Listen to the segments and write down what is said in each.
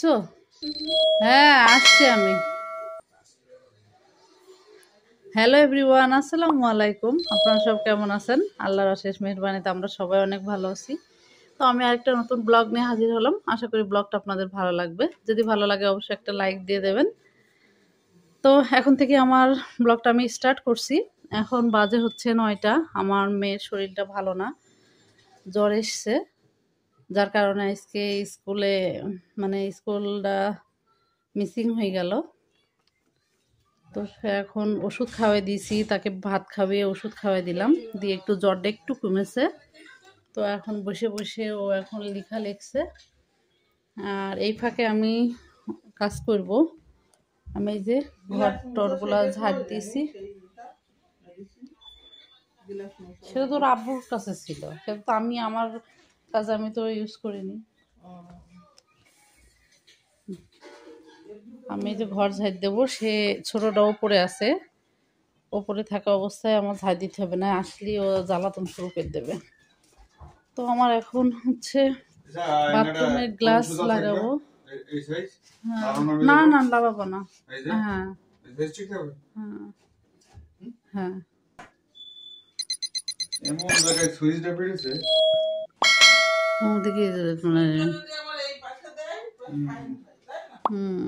আসছো হ্যাঁ আসছি আমি। হ্যালো এভরিওয়ান আসসালামু আলাইকুম। আপনারা সব কেমন আছেন? আল্লাহর অশেষ মেহরবানিতে আমরা সবাই অনেক ভালো আছি। তো আমি আরেকটা নতুন ব্লগ নিয়ে হাজির হলাম। আশা করি ব্লগটা আপনাদের ভালো লাগবে। যদি ভালো লাগে অবশ্যই একটা লাইক দিয়ে দেবেন। তো এখন থেকে আমার ব্লগটা আমি স্টার্ট করছি। এখন বাজে হচ্ছে নয়টা। আমার মেয়ের শরীরটা ভালো না। জ্বর এসছে। যার কারণে আজকে স্কুলে মানে স্কুলটা মিসিং হয়ে গেল। তো এখন ওষুধ খাওয়াই দিয়েছি, তাকে ভাত খাওয়িয়ে ওষুধ খাওয়াই দিলাম। দিয়ে একটু জ্বরটা একটু কমেছে। তো এখন বসে বসে ও এখন লেখা লিখছে। আর এই ফাঁকে আমি কাজ করব। আমি এই যে ঘর টরগুলা ঝাড় দিয়েছি। সেটা তোর আব্বুর কাছে ছিল। সেটা তো আমি আমার কাজে আমি তো ইউজ করিনি। আমি যে ঘর ঝাড় দেবো সে ছোটটা ওপরে আছে। ওপরে থাকা অবস্থায় আমার ঝাড় দিতে হবে না আসলে ও জ্বালাতন শুরু করে দেবে। তো আমার এখন হচ্ছে বাথরুমের গ্লাস লাগাবো। হ্যাঁ। না না লাগাবো না। হ্যাঁ। হ্যাঁ। হ্যাঁ। এমন জায়গায় সুইচটা পেরেছে হুম।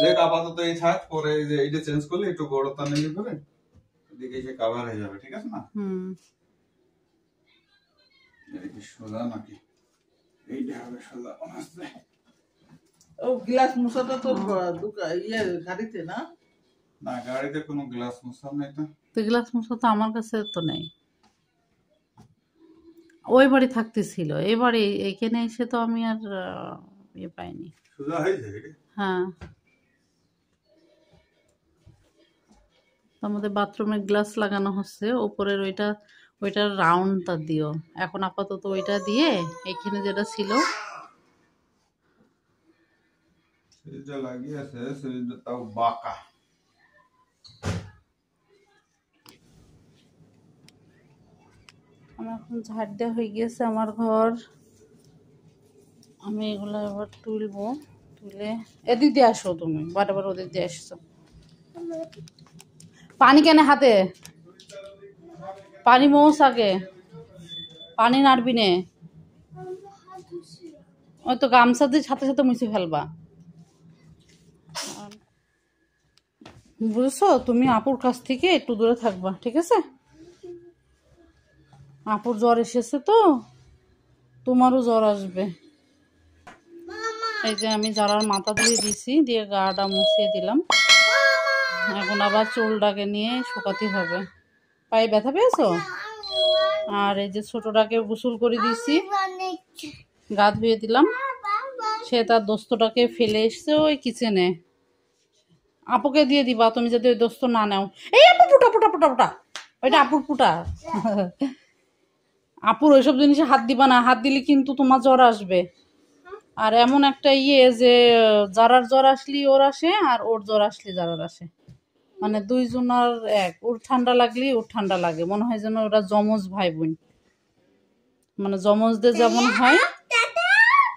দেখ আপাতত এই থাক পরে এই যে এইটা চেঞ্জ করলে একটু বড়তা এদিকে এসে কাভার হয়ে যাবে ঠিক আছে না? হুম। এটা কি সোজা নাকি? এইটা হবে সোজা আস্তে ও গ্লাস মুসাটা তো দোকা- ইয়ে গাড়িতে না? না গাড়িতে কোনো গ্লাস মুসার নেই তো। গ্লাস মশা তো আমার কাছে তো নেই। ওই বাড়ি থাকতেছিল। এই বাড়ি এখানে এসে তো আমি আর ইয়ে পাইনি। হয়ে। আমাদের বাথরুমে গ্লাস লাগানো হচ্ছে উপরের ওইটা ওইটার রাউন্ডটা দিও। এখন আপাতত ওইটা দিয়ে এখানে যেটা ছিল সুইচটা লাগিয়ে আছে তাও বাঁকা। আমার এখন ঝাড় দেওয়া হয়ে গিয়েছে আমার ঘর। আমি এগুলো এবার তুলবো। তুলে এদিক দিয়ে আসো তুমি বারবার ওদিক দিয়ে আসছো পানি কেন হাতে? পানি মৌস আগে। পানি নাড়বি নে। ওই তো গামছা দিয়ে সাথে সাথে মুছে ফেলবা। বুঝছ? তুমি আপুর কাছ থেকে একটু দূরে থাকবা, ঠিক আছে? আপুর জ্বর এসেছে তো? তোমারও জ্বর আসবে। এই যে আমি যারার মাথা ধুয়ে দিছি দিয়ে গাটা মুছিয়ে দিলাম। এখন আবার চুলটাকে নিয়ে শুকাতে হবে। পায়ে ব্যথা পেয়েছ? আর এই যে ছোটটাকে গোসল করে দিয়েছি। গা ধুয়ে দিলাম। সে তার দোস্তটাকে ফেলে এসছে ওই কিচেনে আপুকে দিয়ে দিবা, তুমি যদি ওই দোস্ত না নাও। এই আপু, পুটা পুটা পুটা পুটা। ওইটা আপুর পুটা। আপুর ওইসব জিনিসে হাত দিবা না, হাত দিলে কিন্তু তোমার জ্বর আসবে। আর এমন একটা ইয়ে যে, যারার জ্বর আসলি ওর আসে আর ওর জ্বর আসলে যারার আসে। মানে দুইজনার এক, ওর ঠান্ডা লাগলে ওর ঠান্ডা লাগে। মনে হয় যেন ওরা যমজ ভাই বোন মানে যমজদের যেমন হয়।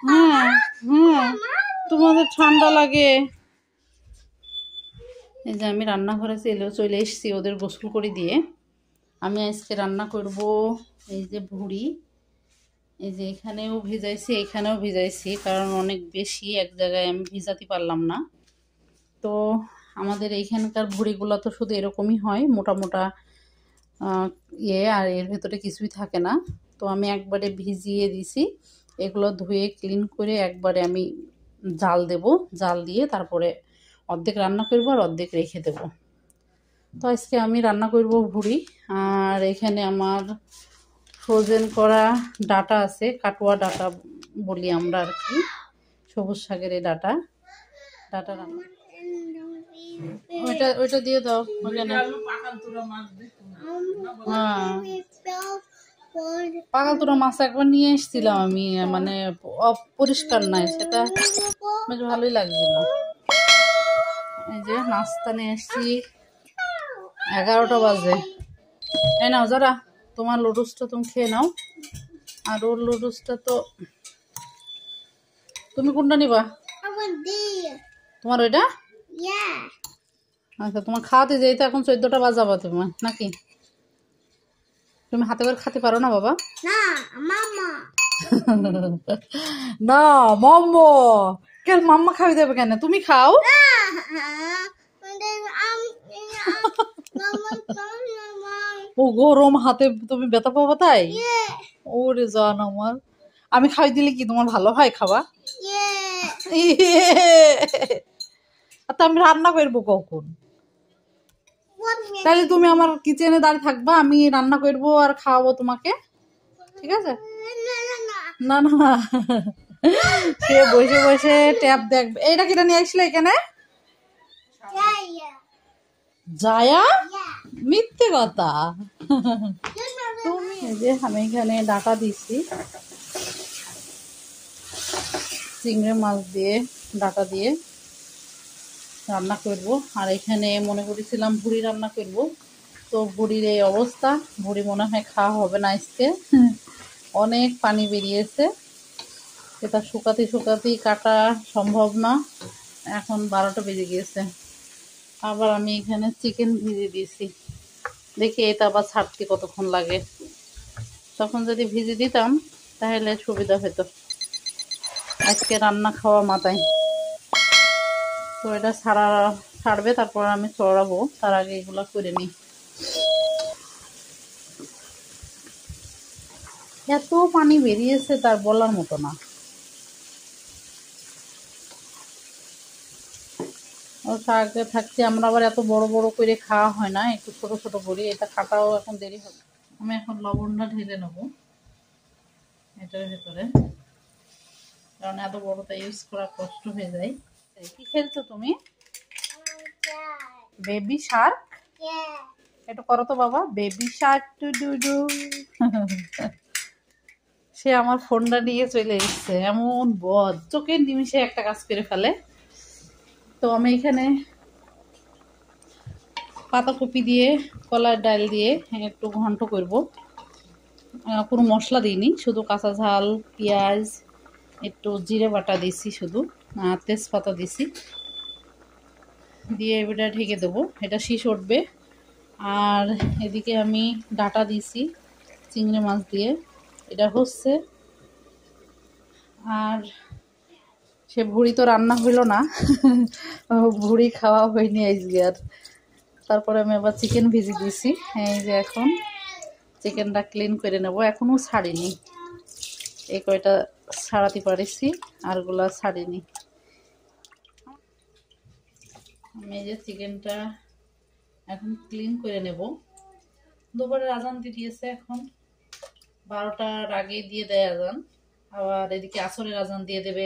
হ্যাঁ হ্যাঁ তোমাদের ঠান্ডা লাগে। এই যে আমি রান্নাঘরে চলে চলে এসেছি ওদের গোসল করে দিয়ে। আমি আজকে রান্না করব এই যে ভুড়ি। এই যে এখানেও ভিজাইছি এখানেও ভিজাইছি, কারণ অনেক বেশি এক জায়গায় আমি ভিজাতে পারলাম না। তো আমাদের এইখানকার ভুড়িগুলো তো শুধু এরকমই হয়, মোটা মোটা ইয়ে আর এর ভেতরে কিছুই থাকে না। তো আমি একবারে ভিজিয়ে দিছি, এগুলো ধুয়ে ক্লিন করে একবারে আমি জাল দেব, জাল দিয়ে তারপরে অর্ধেক রান্না করব আর অর্ধেক রেখে দেবো। তো আজকে আমি রান্না করব ভুড়ি, আর এখানে আমার ফ্রোজেন করা ডাটা আছে, কাটোয়া ডাটা বলি আমরা আর কি, সবুজ শাকের এই ডাটা ডাটা রান্না। ওইটা ওইটা দিয়ে দাও ওখানে। হ্যাঁ। পাকালতুরা মাছ একবার নিয়ে এসেছিলাম আমি মানে অপরিষ্কার নাই, সেটা বেশ ভালোই লাগছিল। এই যে নাস্তা নিয়ে এসছি। এগারোটা বাজে। এই নাও যারা তোমার লুডুসটা তুমি খেয়ে নাও। আর ওর লুডুসটা তো তুমি কোনটা নিবা? তোমার ওইটা? আচ্ছা তোমার খাওয়াতে যেই তো এখন চোদ্দটা বাজাবো তোমার নাকি? তুমি হাতে করে খেতে পারো না বাবা? না মাম্মা। কেন মাম্মা খাওয়াই দেবে কেন? তুমি খাও। ও গরম হাতে তুমি ব্যথা পাবো তাই? ওরে জান আমার। আমি খাওয়াই দিলে কি তোমার ভালো হয় খাওয়া? আর তো আমি রান্না করব কখন? তাহলে তুমি আমার কিচেনে দাঁড়িয়ে থাকবা আমি রান্না করব আর খাওয়াবো তোমাকে। ঠিক আছে? না না সে বসে বসে ট্যাপ দেখবে। এইটা কিটা নিয়ে আসলে এখানে? জায়া? মিথ্যে কথা। তুমি যে আমি এখানে ডাটা দিছি চিংড়ি মাছ দিয়ে ডাটা দিয়ে রান্না করব। আর এখানে মনে করেছিলাম ভুড়ি রান্না করব। তো ভুড়ির এই অবস্থা। ভুড়ি মনে হয় খাওয়া হবে না আজকে। অনেক পানি বেরিয়েছে। এটা শুকাতে শুকাতেই কাটা সম্ভব না। এখন বারোটা বেজে গিয়েছে। আবার আমি এখানে চিকেন ভিজে দিয়েছি। দেখি এটা আবার ছাড়তে কতক্ষণ লাগে। তখন যদি ভিজে দিতাম, তাহলে সুবিধা হতো। আজকে রান্না খাওয়া মাথায়। তো এটা ছাড়া ছাড়বে, তারপর আমি চড়াবো। তার আগে এগুলো করে নিই। এত পানি বেরিয়েছে তার বলার মতো না। আগে থাকতে আমরা আবার এত বড় বড় করে খাওয়া হয় না, একটু ছোট ছোট করি, এটা কাটাও এখন দেরি হবে আমি এখন লবণটা ঢেলে নেব, এটার ভেতরে। কারণ এত বড়টা ইউজ করা কষ্ট হয়ে যায়। কি খেলছো তুমি? বেবি শার্ক একটু করো তো বাবা baby shark doo doo doo সে আমার ফোনটা নিয়ে চলে এসছে, এমন বদ। চোখের নিমিষে একটা কাজ করে ফেলে। তো আমি এখানে পাতাকপি দিয়ে, কলার ডাল দিয়ে একটু ঘন্ট করব। কোনো মশলা দিইনি, শুধু কাঁচা ঝাল, পেঁয়াজ, একটু জিরে বাটা দিছি শুধু, আর তেজপাতা দিছি দিয়ে এটা ঢেকে দেবো, এটা শীষ উঠবে। আর এদিকে আমি ডাটা দিছি চিংড়ি মাছ দিয়ে। এটা হচ্ছে, আর সে ভুড়ি তো রান্না হইল না। ভুড়ি খাওয়া হয়নি আজকে আর। তারপরে আমি আবার চিকেন ভিজি দিয়েছি। এই যে এখন চিকেনটা ক্লিন করে নেব। এখনও ছাড়িনি। এই কয়টা ছাড়াতে পারিছি, আরগুলা ছাড়িনি। আমি এই যে চিকেনটা এখন ক্লিন করে নেব। দুবারের আজান দিয়ে দিয়েছে এখন। বারোটার আগে দিয়ে দেয় আজান। আবার এদিকে আসরের আজান দিয়ে দেবে।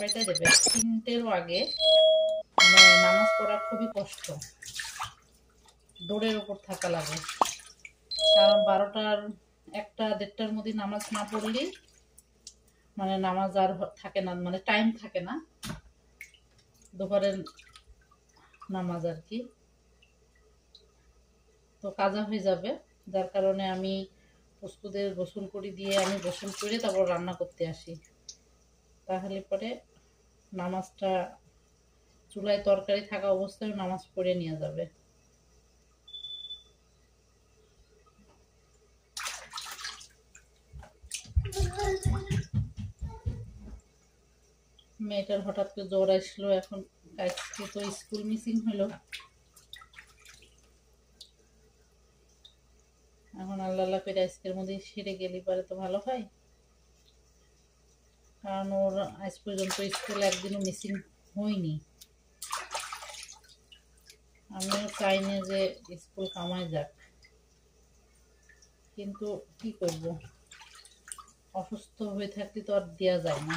কয়টা দেবে। তিনটেরও আগে মানে নামাজ পড়া খুবই কষ্ট। দৌড়ের ওপর থাকা লাগে। কারণ বারোটার একটা, দেড়টার মধ্যে নামাজ না পড়লেই মানে নামাজ আর থাকে না মানে টাইম থাকে না। দুপুরের নামাজ আর কি। তো কাজা হয়ে যাবে। যার কারণে আমি পুষ্কুদের গোসল করে দিয়ে আমি গোসল করে তারপর রান্না করতে আসি। তাহলে পরে নামাজটা চুলায় তরকারি থাকা অবস্থায় নামাজ পড়ে নিয়ে যাবে। মেয়েটার হঠাৎ করে জ্বর আসলো, এখন আজকে তো স্কুল মিসিং হলো। এখন আল্লাহ আল্লাহ করে আজকের মধ্যে সেরে গেলে, পরে তো ভালো হয়। কারণ ওর আজ পর্যন্ত স্কুল একদিনও মিসিং হয়নি। আমিও চাই না যে স্কুল কামায় যাক। কিন্তু কি করব? অসুস্থ হয়ে থাকলে তো আর দেওয়া যায় না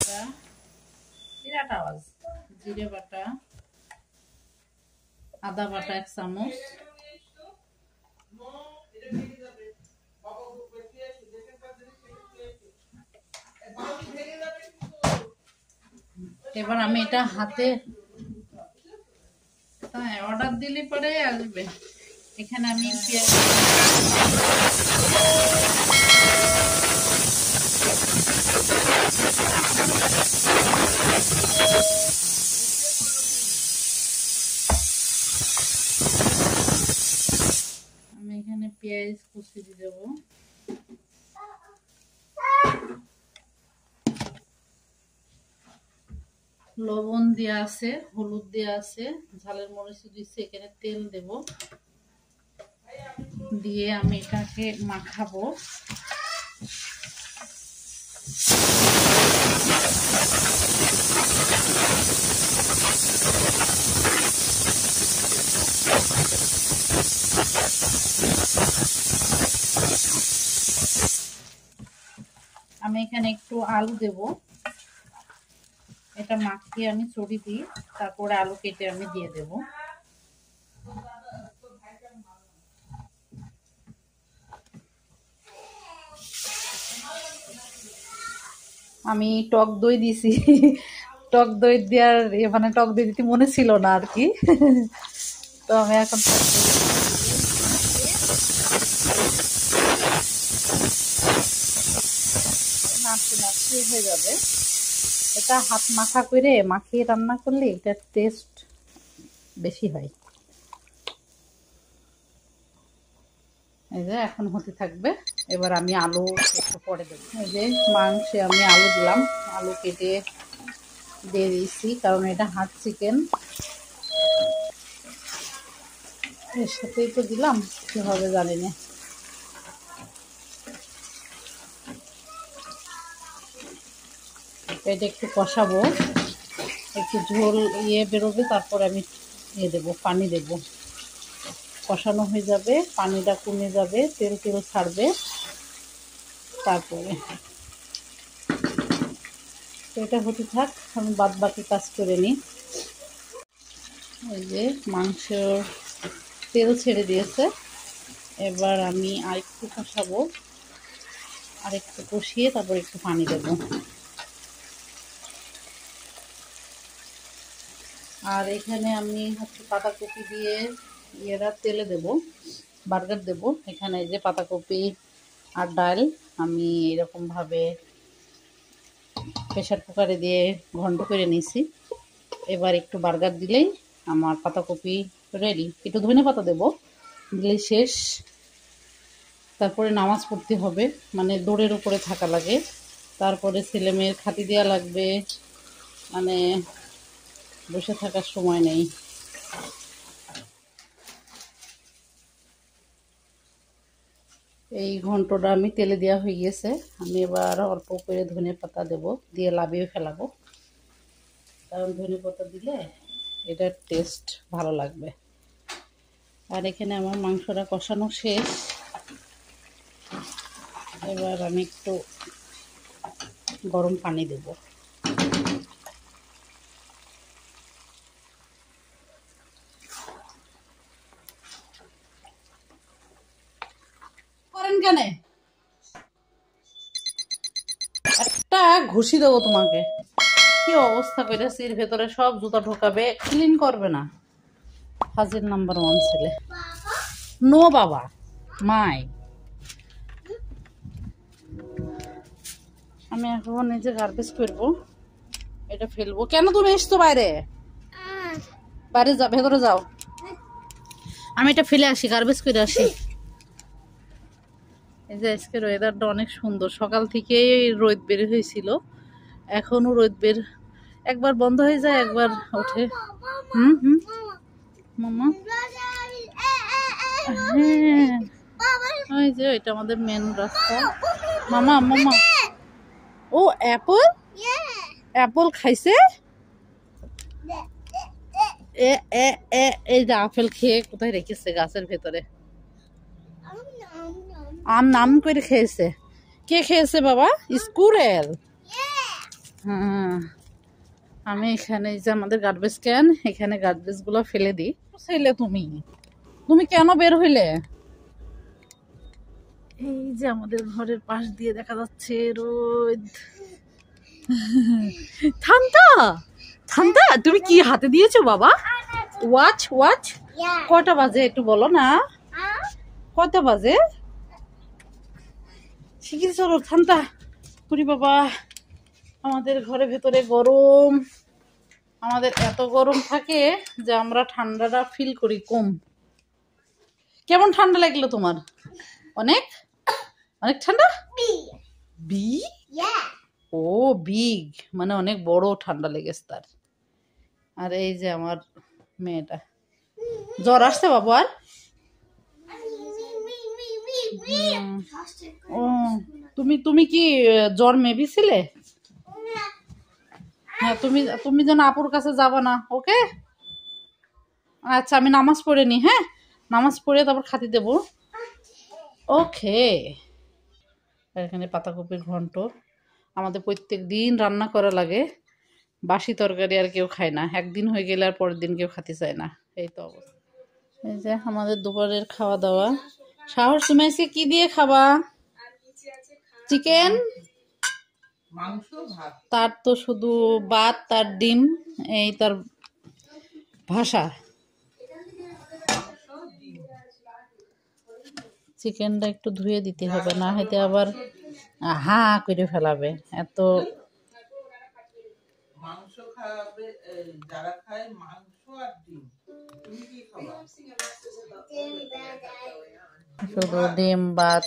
বাটা, বিরাট আওয়াজ জিরে বাটা, আদা বাটা এক চামচ। এবার আমি এটা হাতে হ্যাঁ অর্ডার দিলে পরে আসবে। এখানে আমি পেঁয়াজ আমি এখানে পেঁয়াজ কুচি দিয়ে দেবো লবণ দেওয়া আছে হলুদ দেওয়া আছে ঝালের মরিচ দিচ্ছে এখানে তেল দেব দিয়ে আমি এটাকে মাখাবো আমি এখানে একটু আলু দেব। এটা মাখিয়ে আমি চড়ি দিই, তারপরে আলু কেটে আমি দিয়ে দেব। আমি টক দই দিছি। টক দই দেওয়ার মানে টক দই দিতে মনে ছিল না আর কি। তো আমি এখন নাড়তে নাড়তে হয়ে যাবে। এটা হাত মাখা করে মাখিয়ে রান্না করলে এটার টেস্ট বেশি হয়। এই যে এখন হতে থাকবে। এবার আমি আলু একটু পরে দেবো। এই যে মাংসে আমি আলু দিলাম। আলু কেটে দিয়ে দিয়েছি, কারণ এটা হাট চিকেন এর সাথেই তো দিলাম কি হবে জানি না। এটা একটু কষাবো। একটু ঝোল ইয়ে বেরোবে, তারপর আমি ইয়ে দেবো, পানি দেবো। কষানো হয়ে যাবে, পানিটা কমে যাবে, তেল তেল ছাড়বে। তারপরে এটা হতে থাক, আমি বাদ বাকি কাজ করে নিই। এই যে মাংস তেল ছেড়ে দিয়েছে। এবার আমি আরেকটু কষাবো আর একটু কষিয়ে তারপর একটু পানি দেবো। আর এখানে আমি হচ্ছে পাতাকপি দিয়ে ইয়েরা তেলে দেব, বার্গার দেব। এখানে যে পাতাকপি আর ডাল আমি এরকমভাবে প্রেশার কুকারে দিয়ে ঘন্ট করে নিয়েছি। এবার একটু বার্গার দিলেই আমার পাতাকপি রেডি। একটু ধনে পাতা দেবো, দিলে শেষ। তারপরে নামাজ পড়তে হবে মানে দৌড়ের উপরে থাকা লাগে। তারপরে ছেলে মেয়ের খাতি দেওয়া লাগবে মানে বসে থাকার সময় নেই। এই ঘন্টটা আমি তেলে দেওয়া হয়ে গেছে আমি এবার অল্প করে ধনে পাতা দেব, দিয়ে লাভিয়ে ফেলাবো। কারণ ধনে পাতা দিলে এটার টেস্ট ভালো লাগবে। আর এখানে আমার মাংসটা কষানো শেষ। এবার আমি একটু গরম পানি দেবো করেন কেন একটা ঘুষি দেবো তোমাকে। কি অবস্থা করেছে এর ভেতরে সব জুতা ঢোকাবে ক্লিন করবে না। হাজির নাম্বার ওয়ান ছেলে। নো বাবা মাই। আমি এখন নিজে গার্বেজ করব এটা ফেলব। কেন তুমি এসছো বাইরে? বাইরে যা ভেতরে যাও। আমি এটা ফেলে আসি গার্বেজ করে আসি। এই যে আজকের ওয়েদারটা অনেক সুন্দর। সকাল থেকেই রোদ বের হয়েছিল। এখনও রোদ বের একবার বন্ধ হয়ে যায়, একবার ওঠে। হুম হুম। মামা? হ্যাঁ। ওই যে এটা আমাদের মেন রাস্তা। মামা মামা। ও অ্যাপল অ্যাপল খাইছে? এ এ এ, এই যে আপেল খেয়ে কোথায় রেখেছে গাছের ভেতরে? আম নাম করে খেয়েছে। কে খেয়েছে বাবা? স্কুরেল। হ্যাঁ। আমি এখানে যে আমাদের গার্বেজ ক্যান এখানে গার্বেজগুলো ফেলে দিই। ছেলে তুমি। তুমি কেন বের হইলে? এই যে আমাদের ঘরের পাশ দিয়ে দেখা যাচ্ছে রোদ। ঠান্ডা ঠান্ডা তুমি কি হাতে দিয়েছ বাবা? ওয়াচ ওয়াচ কটা বাজে একটু বলো না। কটা বাজে? শিখির চলো ঠান্ডা পুরি বাবা। আমাদের ঘরে ভেতরে গরম। আমাদের এত গরম থাকে যে আমরা ঠান্ডাটা ফিল করি কম। কেমন ঠান্ডা লাগল তোমার? অনেক? অনেক ঠান্ডা? বি ও বিগ মানে অনেক বড় ঠান্ডা লেগেছে তার। আর এই যে আমার মেয়েটা। জ্বর আসছে বাবু আর। ও, তুমি তুমি কি জ্বর মেবি ছিলে হ্যাঁ তুমি তুমি যেন আপুর কাছে যাবা না, ওকে? আচ্ছা আমি নামাজ পড়ে নি হ্যাঁ? নামাজ পড়ে তারপর খাতি দেব। ওকে। এখানে পাতাকপির ঘন্ট। আমাদের প্রত্যেক দিন রান্না করা লাগে। বাসি তরকারি আর কেউ খায় না। একদিন হয়ে গেলে আর পরের দিন কেউ খাতে চায় না। এই তো অবস্থা। এই যে আমাদের দুপুরের খাওয়া দাওয়া। সাহস তুমি আজকে কি দিয়ে খাবা? চিকেন তার তো শুধু ভাত তার ডিম এই তার ভাষা। চিকেনটা একটু ধুয়ে দিতে হবে না হয়তো আবার হা করে ফেলাবে। এত মাংস খাবে যারা খায় মাংস আর ডিম। তুমি কি খাবা? শুধু ডিম, ভাত।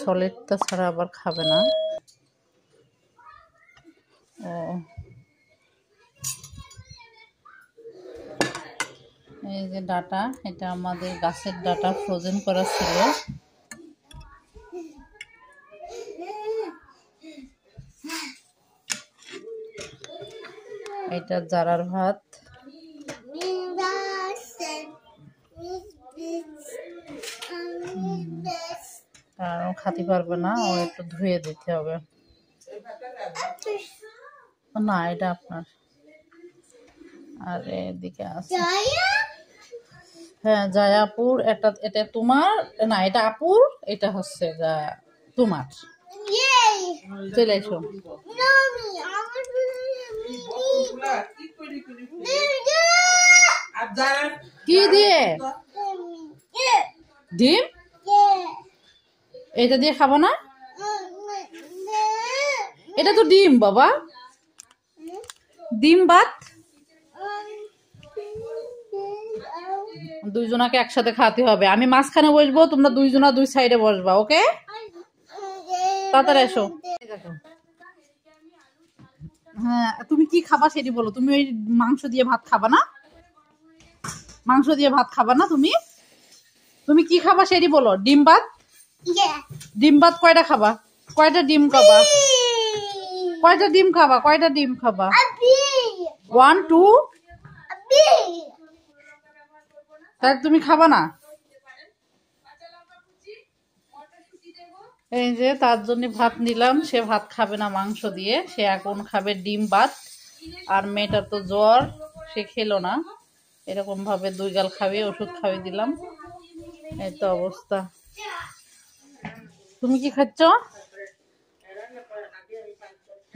সলিডটা ছাড়া আবার খাবে না। ও। এই যে ডাটা, এটা আমাদের গাছের ডাটা ফ্রোজেন করা ছিল। এটা জারার ভাত। আর ও খাতে পারবে না ও একটু ধুয়ে দিতে হবে। না এটা আপনার। আর এদিকে আছে। হ্যাঁ জয়াপুর এটা এটা তোমার? না এটা আপুর? এটা হচ্ছে তোমার। চলে এসো। কি দিয়ে? ডিম? এটা দিয়ে খাব না? এটা তো ডিম, বাবা। ডিম ভাত? দুইজনাকে একসাথে খাওয়াতে হবে। আমি মাঝখানে বসবো, তোমরা দুইজনা দুই সাইডে বসবা, ওকে? তাড়াতাড়ি এসো। হ্যাঁ তুমি কি খাবা সেটি বলো। তুমি ওই মাংস দিয়ে ভাত খাবা না? মাংস দিয়ে ভাত খাবা না তুমি? তুমি কি খাবা সেটি বলো। ডিম ভাত? ডিম ভাত কয়টা খাবা? কয়টা ডিম খাবা? কয়টা ডিম খাবা? কয়টা ডিম খাবা? ওয়ান টু তাহলে তুমি খাবা না? এই যে তার জন্য ভাত নিলাম। সে ভাত খাবে না মাংস দিয়ে। সে এখন খাবে ডিম ভাত। আর মেয়েটার তো জ্বর, সে খেলো না। এরকম ভাবে দুই গাল খাবে, ওষুধ খাওয়ি দিলাম। এই তো অবস্থা। তুমি কি খাচ্ছ?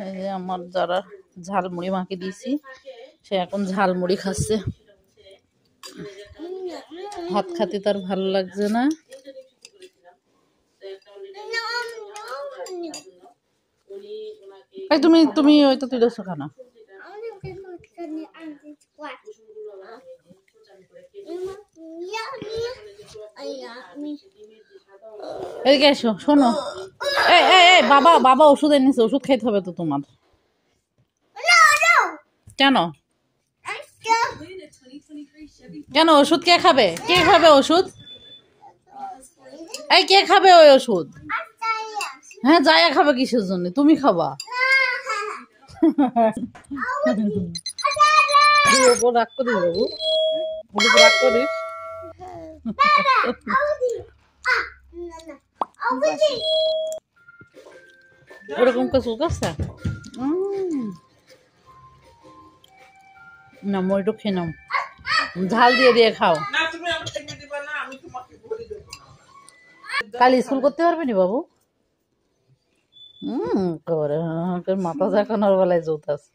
এই যে আমার যারা ঝালমুড়ি মাকে দিয়েছি, সে এখন ঝালমুড়ি খাচ্ছে। ভাত খাতে তার ভালো লাগছে না। এই তুমি তুমি ওই তো তুই দোষো খানা এদিকে এসো, শোনো। এই এই এই বাবা বাবা ওষুধ এনেছে, ওষুধ খাইতে হবে তো তোমার। কেন? কেন, ওষুধ কে খাবে? কে খাবে ওষুধ? এই, কে খাবে ওই ওষুধ? হ্যাঁ জায়া খাবে কিসের জন্য? তুমি খাবা। তুই ওপর রাগ করিস বাবু ওর উপর রাগ করিস ওরকম কিছু করছে না মইটু খেয়ে নাও ঝাল দিয়ে দিয়ে খাও না তুমি আমাকে দিবা না আমি তোমাকে ভরে দেবো কাল স্কুল করতে পারবে নি বাবু? হুম করে মাথা ঝাঁকানোর বেলায় জোত আছে।